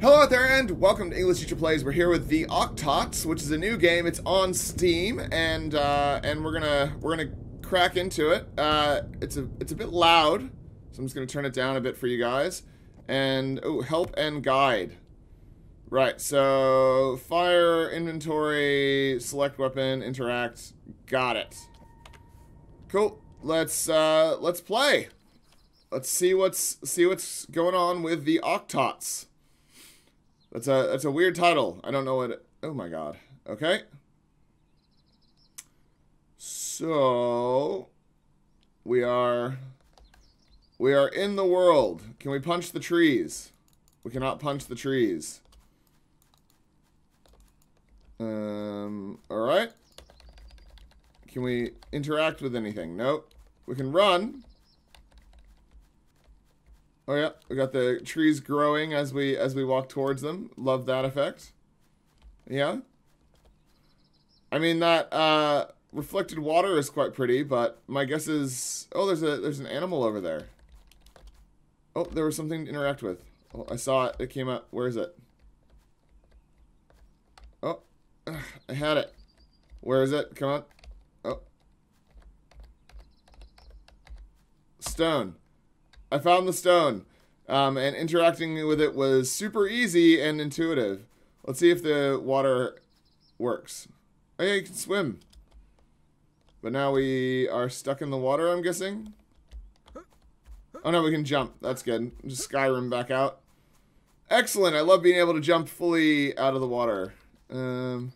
Hello out there and welcome to English Teacher Plays. We're here with the Octots, which is a new game. It's on Steam and uh, and we're gonna we're gonna crack into it. Uh, it's a it's a bit loud, so I'm just gonna turn it down a bit for you guys. And oh, help and guide. Right, so fire, inventory, select weapon, interact. Got it. Cool. Let's uh, let's play. Let's see what's see what's going on with the Octots. That's a that's a weird title. I don't know what. Oh my god. Okay. So we are we are in the world. Can we punch the trees? We cannot punch the trees. Um. All right. Can we interact with anything? Nope. We can run. Oh yeah, we got the trees growing as we as we walk towards them. Love that effect. Yeah. I mean that uh, reflected water is quite pretty, but my guess is oh there's a there's an animal over there. Oh, there was something to interact with. Oh, I saw it. It came up. Where is it? Oh, I had it. Where is it? Come on. Oh. Stone. I found the stone. Um, and interacting with it was super easy and intuitive. Let's see if the water works. Oh yeah, you can swim. But now we are stuck in the water, I'm guessing? Oh no, we can jump. That's good. Just Skyrim back out. Excellent. I love being able to jump fully out of the water. Um,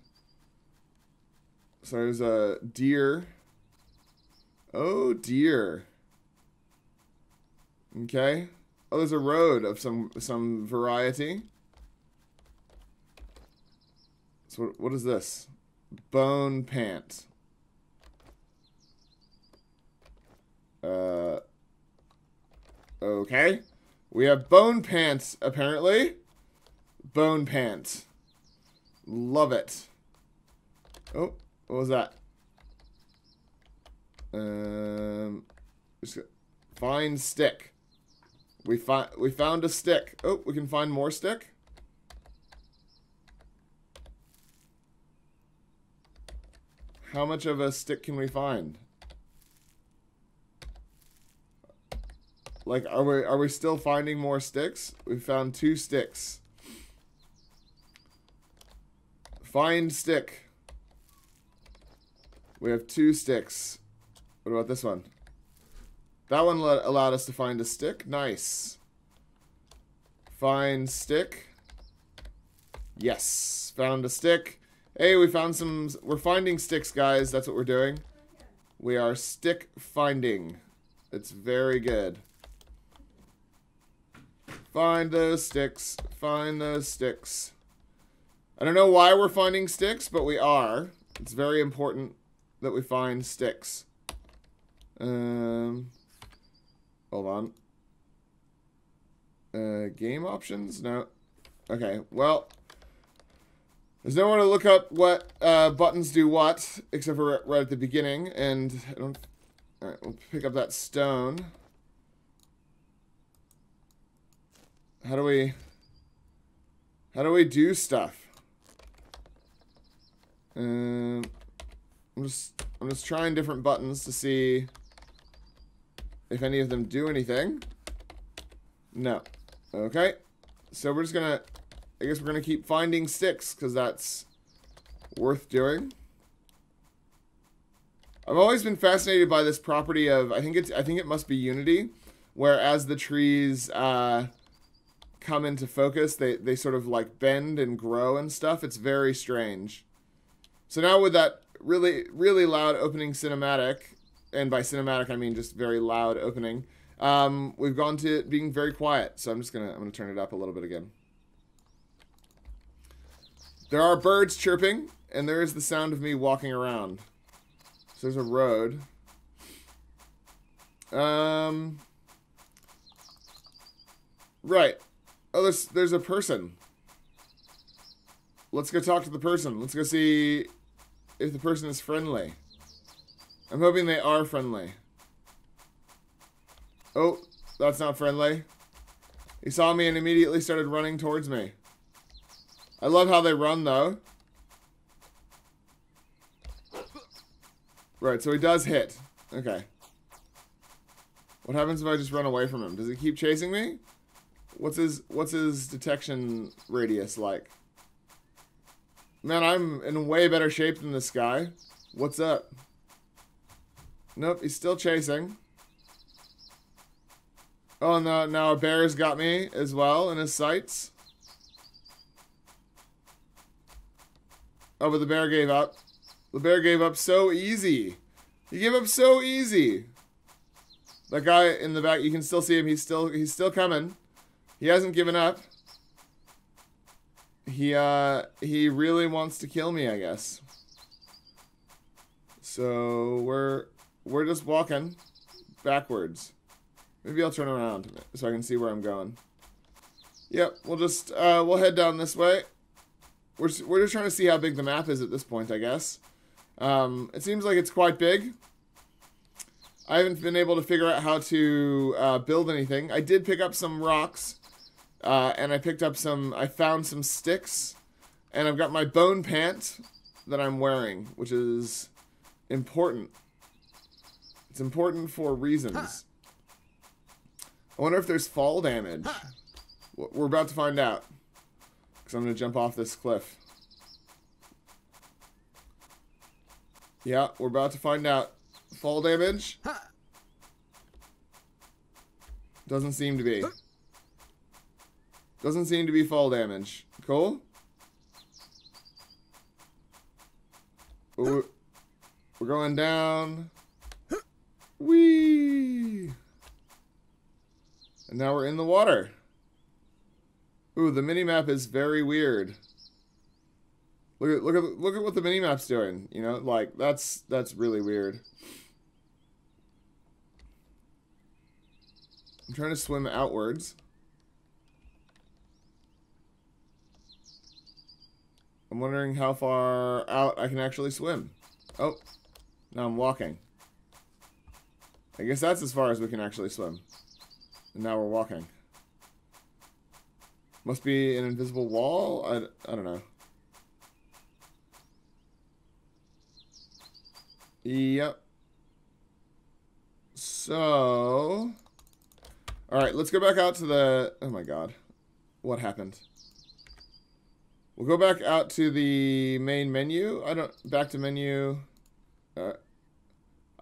so there's a deer. Oh dear. Okay. Oh, there's a road of some some variety. So what, is this? Bone pant. Uh. Okay. We have bone pants, apparently. Bone pants. Love it. Oh, what was that? Um, find stick. We find we found a stick. Oh, we can find more stick. How much of a stick can we find? Like, are we are we still finding more sticks? We found two sticks. Find stick. We have two sticks. What about this one? That one allowed us to find a stick. Nice. Find stick. Yes. Found a stick. Hey, we found some... We're finding sticks, guys. That's what we're doing. We are stick finding. It's very good. Find those sticks. Find those sticks. I don't know why we're finding sticks, but we are. It's very important that we find sticks. Um... Hold on. Uh, game options? No. Okay, well, there's nowhere to look up what uh, buttons do what, except for right at the beginning, and I don't... Alright, we'll pick up that stone. How do we... How do we do stuff? Um, I'm just... I'm just trying different buttons to see if any of them do anything. No. Okay. So we're just gonna... I guess we're gonna keep finding sticks, because that's worth doing. I've always been fascinated by this property of... I think it's. I think it must be Unity, where as the trees uh, come into focus, they, they sort of like bend and grow and stuff. It's very strange. So now with that really, really loud opening cinematic, and by cinematic I mean just very loud opening. Um, we've gone to being very quiet, so I'm just gonna I'm gonna turn it up a little bit again. There are birds chirping, and there is the sound of me walking around. So there's a road. Um. Right. Oh, there's there's a person. Let's go talk to the person. Let's go see if the person is friendly. I'm hoping they are friendly. Oh, that's not friendly. He saw me and immediately started running towards me. I love how they run, though. Right, so he does hit. Okay. What happens if I just run away from him? Does he keep chasing me? What's his what's his detection radius like? Man, I'm in way better shape than this guy. What's up? Nope, he's still chasing. Oh, no, now a bear's got me as well in his sights. Oh, but the bear gave up. The bear gave up so easy. He gave up so easy. That guy in the back, you can still see him. He's still he's still coming. He hasn't given up. He uh he really wants to kill me, I guess. So we're we're just walking backwards. Maybe I'll turn around so I can see where I'm going. Yep, we'll just uh we'll head down this way. We're we're just trying to see how big the map is at this point, I guess. Um, it seems like it's quite big. I haven't been able to figure out how to uh, build anything. I did pick up some rocks, uh, and I picked up some, I found some sticks, and I've got my bone pant that I'm wearing, which is important. Important for reasons. I wonder if there's fall damage. We're about to find out. Because I'm going to jump off this cliff. Yeah, we're about to find out. Fall damage? Doesn't seem to be. Doesn't seem to be fall damage. Cool? We're going down. Whee! And now we're in the water. Ooh, the mini-map is very weird. Look at look at look at what the minimap's doing. You know, like that's that's really weird. I'm trying to swim outwards. I'm wondering how far out I can actually swim. Oh, now I'm walking. I guess that's as far as we can actually swim. And now we're walking. Must be an invisible wall? I, I don't know. Yep. So... Alright, let's go back out to the... Oh my god. What happened? We'll go back out to the main menu. I don't... Back to menu. Uh,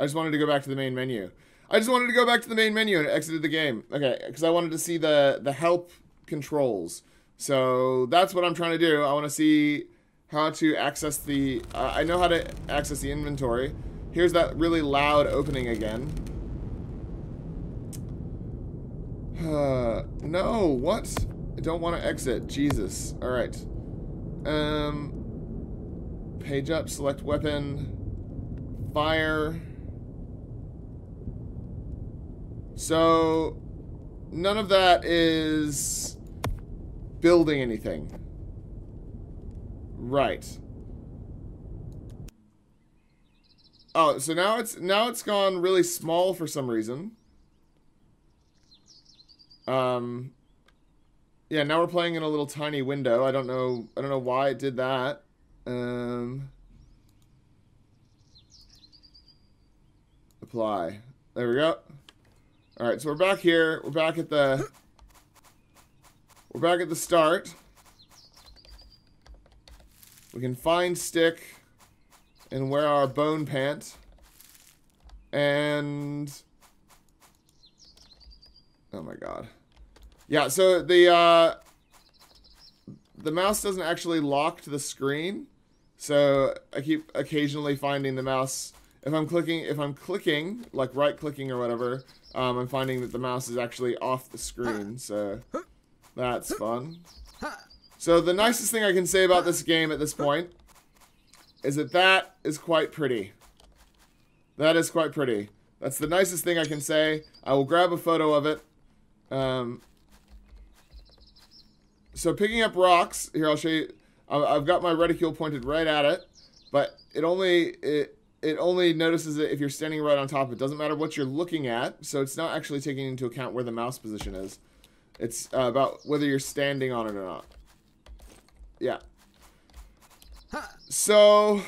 I just wanted to go back to the main menu. I just wanted to go back to the main menu and exited the game. Okay, because I wanted to see the, the help controls. So that's what I'm trying to do. I want to see how to access the... Uh, I know how to access the inventory. Here's that really loud opening again. Uh, no, what? I don't want to exit. Jesus. Alright. Um, page up, select weapon, fire. So, none of that is building anything. Right. Oh, so now it's now it's gone really small for some reason. Um Yeah, now we're playing in a little tiny window. I don't know I don't know why it did that. Um Apply. There we go. Alright, so we're back here. We're back at the We're back at the start. We can find stick and wear our bone pant. And oh my god. Yeah, so the uh the mouse doesn't actually lock to the screen. So I keep occasionally finding the mouse if I'm clicking if I'm clicking, like right clicking or whatever, um, I'm finding that the mouse is actually off the screen, so that's fun. So the nicest thing I can say about this game at this point is that that is quite pretty. That is quite pretty. That's the nicest thing I can say. I will grab a photo of it. Um, so picking up rocks, here I'll show you. I've got my reticule pointed right at it, but it only it it only notices it if you're standing right on top. It doesn't matter what you're looking at, so it's not actually taking into account where the mouse position is. It's uh, about whether you're standing on it or not. Yeah. So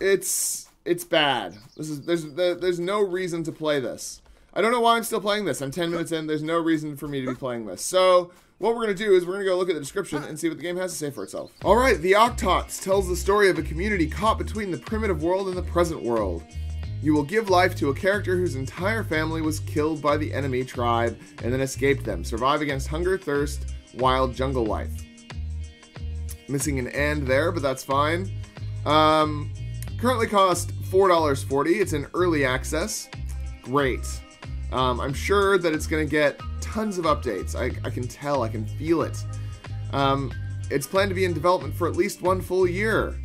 it's it's bad. This is there's there's no reason to play this. I don't know why I'm still playing this. I'm 10 minutes in. There's no reason for me to be playing this. So what we're going to do is we're going to go look at the description and see what the game has to say for itself. All right, The Octots tells the story of a community caught between the primitive world and the present world. You will give life to a character whose entire family was killed by the enemy tribe and then escaped them. Survive against hunger, thirst, wild jungle life. Missing an end there, but that's fine. Um, currently cost $4.40. It's in early access. Great. Um, I'm sure that it's going to get tons of updates. I, I, can tell, I can feel it. Um, it's planned to be in development for at least one full year.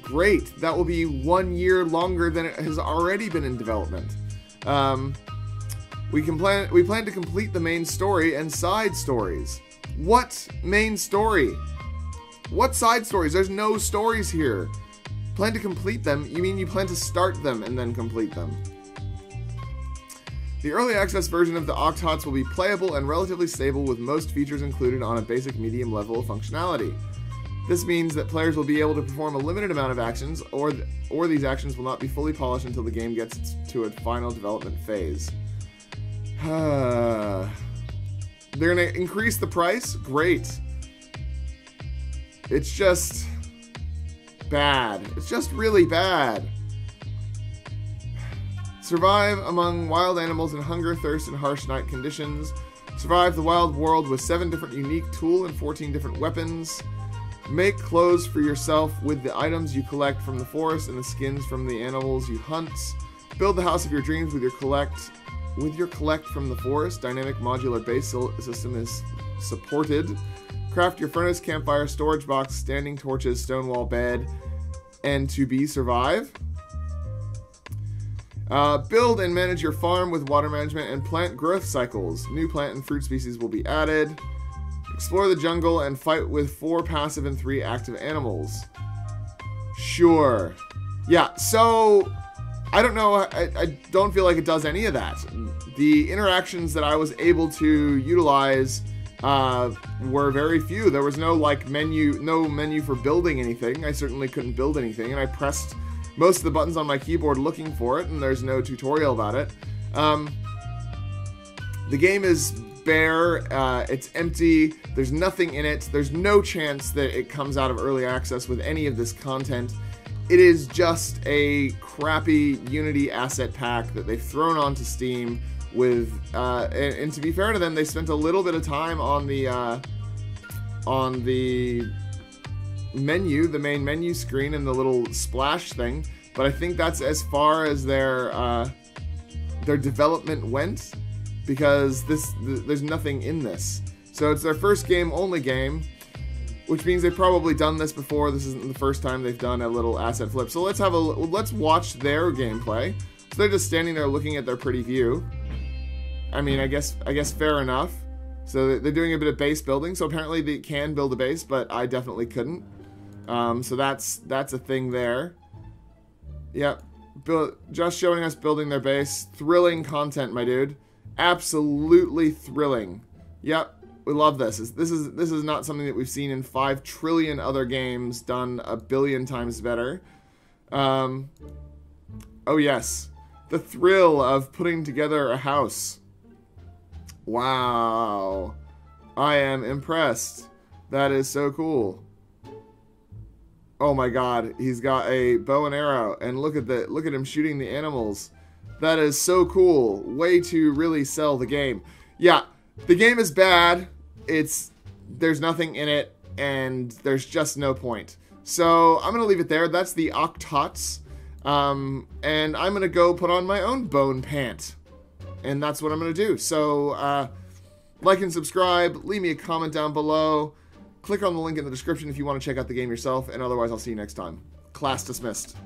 Great. That will be one year longer than it has already been in development. Um, we can plan. We plan to complete the main story and side stories. What main story? What side stories? There's no stories here. Plan to complete them? You mean you plan to start them and then complete them? The early access version of the Octots will be playable and relatively stable with most features included on a basic medium level of functionality. This means that players will be able to perform a limited amount of actions, or, th or these actions will not be fully polished until the game gets to a final development phase. They're going to increase the price? Great. It's just bad. It's just really bad. Survive among wild animals in hunger, thirst, and harsh night conditions. Survive the wild world with 7 different unique tool and 14 different weapons. Make clothes for yourself with the items you collect from the forest and the skins from the animals you hunt. Build the house of your dreams with your collect with your collect from the forest. Dynamic modular base system is supported. Craft your furnace, campfire, storage box, standing torches, stone wall bed, and to be survive. Uh, build and manage your farm with water management and plant growth cycles. New plant and fruit species will be added. Explore the jungle and fight with four passive and three active animals. Sure. Yeah, so I don't know. I, I don't feel like it does any of that. The interactions that I was able to utilize uh, were very few. There was no like menu, no menu for building anything. I certainly couldn't build anything, and I pressed most of the buttons on my keyboard looking for it, and there's no tutorial about it. Um, the game is bare, uh, it's empty, there's nothing in it, there's no chance that it comes out of early access with any of this content. It is just a crappy Unity asset pack that they've thrown onto Steam with, uh, and, and, to be fair to them, they spent a little bit of time on the, uh, on the menu, the main menu screen, and the little splash thing. But I think that's as far as their uh, their development went, because this th there's nothing in this. So it's their first game only game, which means they've probably done this before. This isn't the first time they've done a little asset flip. So let's have a let's watch their gameplay. So they're just standing there looking at their pretty view. I mean, I guess I guess fair enough. So they're doing a bit of base building. So apparently they can build a base, but I definitely couldn't. Um, so that's that's a thing there. Yep. Just showing us building their base. Thrilling content, my dude. Absolutely thrilling. Yep. We love this. This is this is not something that we've seen in five trillion other games done a billion times better. Um, oh yes, the thrill of putting together a house. Wow, I am impressed. That is so cool. Oh my god, he's got a bow and arrow, and look at the look at him shooting the animals. That is so cool. Way to really sell the game. Yeah, the game is bad. It's there's nothing in it, and there's just no point. So I'm gonna leave it there. That's the Octots. Um, and I'm gonna go put on my own bone pant. And that's what I'm gonna do. So uh, like and subscribe, leave me a comment down below. Click on the link in the description if you want to check out the game yourself, and otherwise I'll see you next time. Class dismissed.